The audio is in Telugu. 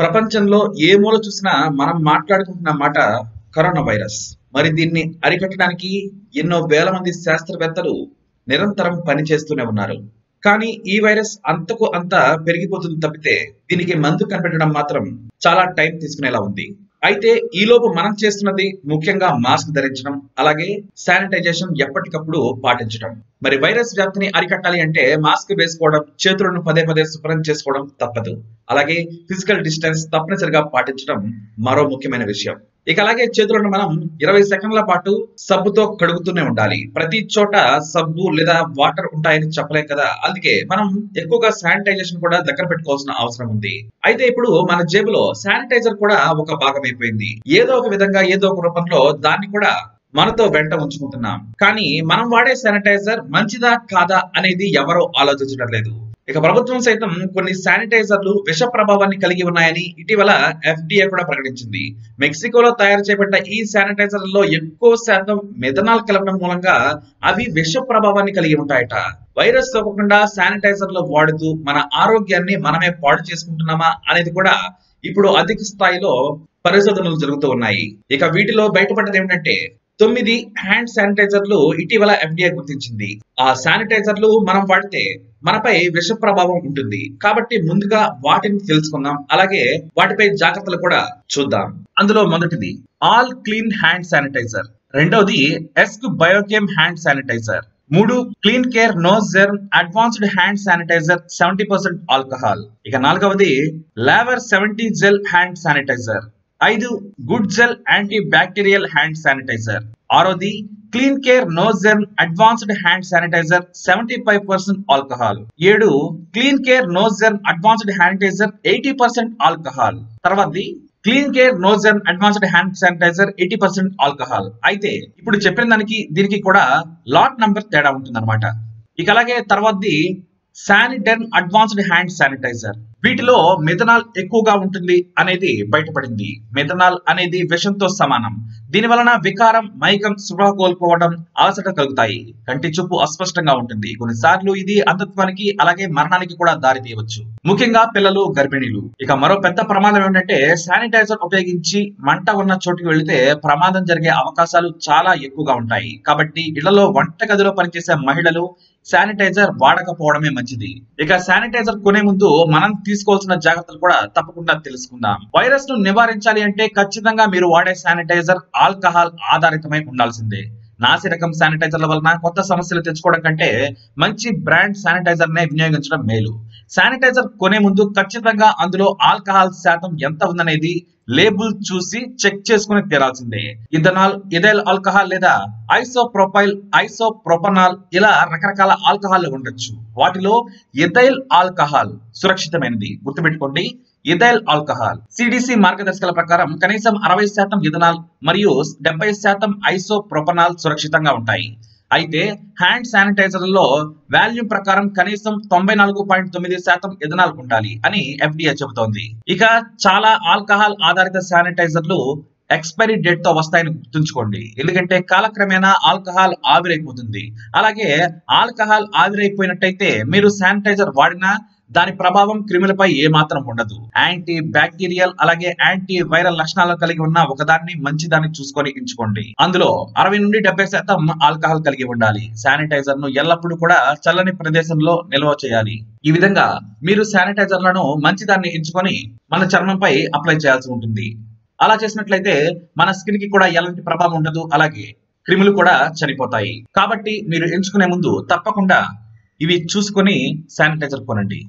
ప్రపంచంలో ఏ మూల చూసినా మనం మాట్లాడుకుంటున్న మాట కరోనా వైరస్ మరి దీన్ని అరికట్టడానికి ఎన్నో వేల మంది శాస్త్రవేత్తలు నిరంతరం పనిచేస్తూనే ఉన్నారు. కానీ ఈ వైరస్ అంతకు అంత పెరిగిపోతుంది తప్పితే దీనికి మందు కనిపెట్టడం మాత్రం చాలా టైం తీసుకునేలా ఉంది. అయితే ఈలోపు మనం చేస్తున్నది ముఖ్యంగా మాస్క్ ధరించడం అలాగే శానిటైజేషన్ ఎప్పటికప్పుడు పాటించడం. మరి వైరస్ వ్యాప్తిని అరికట్టాలి అంటే మాస్క్ వేసుకోవడం చేతులను పదే పదే శుభ్రం చేసుకోవడం తప్పదు. అలాగే ఫిజికల్ డిస్టెన్స్ తప్పనిసరిగా పాటించడం మరో ముఖ్యమైన విషయం. ఇక అలాగే చేతులను మనం ఇరవై సెకండ్ల పాటు సబ్బుతో కడుగుతూనే ఉండాలి. ప్రతి చోట సబ్బు లేదా వాటర్ ఉంటాయని చెప్పలేం కదా? అందుకే మనం ఎక్కువగా శానిటైజేషన్ కూడా దగ్గర పెట్టుకోవాల్సిన అవసరం ఉంది. అయితే ఇప్పుడు మన జేబులో శానిటైజర్ కూడా ఒక భాగం అయిపోయింది. ఏదో ఒక విధంగా ఏదో ఒక రూపంలో దాన్ని కూడా మనతో వెంట ఉంచుకుంటున్నాం. కానీ మనం వాడే శానిటైజర్ మంచిదా కాదా అనేది ఎవరో ఆలోచించడం లేదు. ఇక ప్రభుత్వం సైతం కొన్ని శానిటైజర్లు విష ప్రభావాన్ని కలిగి ఉన్నాయని ఇటీవల ఎఫ్డిఏ కూడా ప్రకటించింది. మెక్సికోలో తయారు చేయబడ్డ ఈ శానిటైజర్లలో ఎక్కువ శాతం మెథనాల్ కలపడం మూలంగా అవి విష ప్రభావాన్ని కలిగి ఉంటాయట. వైరస్ సోకకుండా శానిటైజర్లు వాడుతూ మన ఆరోగ్యాన్ని మనమే పాడు చేసుకుంటున్నామా అనేది కూడా ఇప్పుడు అధిక స్థాయిలో పరిశోధనలు జరుగుతూ ఉన్నాయి. ఇక వీటిలో బయటపడ్డది ఏమిటంటే తొమ్మిది హ్యాండ్ శానిటైజర్లు ఇటీవల ఎఫ్డిఐ గుర్తించింది. ఆ శానిటైజర్లు మనం వాడితే మనపై విష ప్రభావం ఉంటుంది. కాబట్టి ముందుగా వాటిని తెలుసుకుందాం. అలాగే వాటిపై జాగ్రత్తలు కూడా చూద్దాం. అందులో మొదటిది ఆల్ క్లీన్ హ్యాండ్ శానిటైజర్. రెండవది ఎస్క్ బయోకేమ్ హ్యాండ్ శానిటైజర్. మూడు clean care no germ advanced hand sanitizer seventy percent alcohol. ఇక నాలుగవది లావర్ సెవెంటీ జెల్ హ్యాండ్ శానిటైజర్. ఐదు good gel anti bacterial hand sanitizer. ఆరోది clean care no advanced hand sanitizer seventy five percent alcohol. ఏడు clean care no advanced sanitizer eighty percent alcohol. తర్వాతది clean care no advanced hand sanitizer eighty percent alcohol. అయితే ఇప్పుడు చెప్పిన దానికి దీనికి కూడా లాట్ నంబర్ తేడా ఉంటుంది ఇక అలాగే తర్వాతది శానిటర్న్ అడ్వాన్స్డ్ హ్యాండ్ శానిటైజర్. వీటిలో మెథనాల్ ఎక్కువగా ఉంటుంది అనేది బయటపడింది. మెథనాల్ అనేది విషంతో సమానం. దీని వలన వికారం మైకం స్పృహ కోల్పోవడం అలసట కలుగుతాయి. కంటి చూపు అస్పష్టంగా ఉంటుంది. కొన్నిసార్లు ఇది అంధత్వానికి అలాగే మరణానికి కూడా దారి తీయవచ్చు. ముఖ్యంగా పిల్లలు గర్భిణీలు. ఇక మరో పెద్ద ప్రమాదం ఏంటంటే శానిటైజర్ ఉపయోగించి మంట ఉన్న చోటుకి వెళితే ప్రమాదం జరిగే అవకాశాలు చాలా ఎక్కువగా ఉంటాయి. కాబట్టి ఇళ్ళలో వంట గదిలో పనిచేసే మహిళలు శానిటైజర్ వాడకపోవడమే మంచిది. ఇక శానిటైజర్ కొనే ముందు మనం తీసుకోవాల్సిన జాగ్రత్తలు కూడా తప్పకుండా తెలుసుకుందాం. వైరస్ను నివారించాలి అంటే ఖచ్చితంగా మీరు వాడే శానిటైజర్ ఆల్కహాల్ ఆధారితమై ఉండాల్సిందే. నాసి రకం శానిటైజర్ల వలన కొత్త సమస్యలు తెచ్చుకోవడం కంటే మంచి బ్రాండ్ శానిటైజర్ నే వినియోగించడం మేలు. శానిటైజర్ కొనే ముందు ఖచ్చితంగా అందులో ఆల్కహాల్ శాతం ఎంత ఉందనేది లేబుల్ చూసి చెక్ చేసుకుని తీరాల్సిందే. ఇథనాల్ ఇథైల్ ఆల్కహాల్ లేదా ఐసోప్రొపైల్ ఐసోప్రోపనాల్ ఇలా రకరకాల ఆల్కహాల్ ఉండొచ్చు. వాటిలో ఇథైల్ ఆల్కహాల్ సురక్షితమైనది. గుర్తుపెట్టుకోండి ఇథైల్ ఆల్కహాల్. సిడిసి మార్గదర్శకాల ప్రకారం కనీసం అరవై శాతం ఇథనాల్ మరియు డెబ్బై శాతం ఐసోప్రోపనాల్ సురక్షితంగా ఉంటాయి. అయితే హ్యాండ్ శానిటైజర్లలో వాల్యూమ్ ప్రకారం కనీసం తొంభై నాలుగు పాయింట్ తొమ్మిది శాతం ఇథనాల్ ఉండాలి అని ఎఫ్డిఏ చెబుతోంది. ఇక చాలా ఆల్కహాల్ ఆధారిత శానిటైజర్లు ఎక్స్పైరీ డేట్తో వస్తాయని గుర్తుంచుకోండి. ఎందుకంటే కాలక్రమేణా ఆల్కహాల్ ఆవిరైపోతుంది. అలాగే ఆల్కహాల్ ఆవిరైపోయినట్టయితే మీరు శానిటైజర్ వాడినా దాని ప్రభావం క్రిములపై ఏమాత్రం ఉండదు. యాంటీ బ్యాక్టీరియల్ అలాగే యాంటీ వైరల్ లక్షణాలు కలిగి ఉన్న ఒకదాన్ని మంచిదాన్ని చూసుకొని ఎంచుకోండి. అందులో అరవై నుండి డెబ్బై శాతం ఆల్కహాల్ కలిగి ఉండాలి. శానిటైజర్ను ఎల్లప్పుడూ కూడా చల్లని ప్రదేశంలో నిల్వ చేయాలి. ఈ విధంగా మీరు శానిటైజర్లను మంచిదాన్ని ఎంచుకొని మన చర్మంపై అప్లై చేయాల్సి ఉంటుంది. అలా చేసినట్లయితే మన స్కిన్కి కూడా ఎలాంటి ప్రభావం ఉండదు. అలాగే క్రిములు కూడా చనిపోతాయి. కాబట్టి మీరు ఎంచుకునే ముందు తప్పకుండా ఇవి చూసుకొని శానిటైజర్ కొనండి.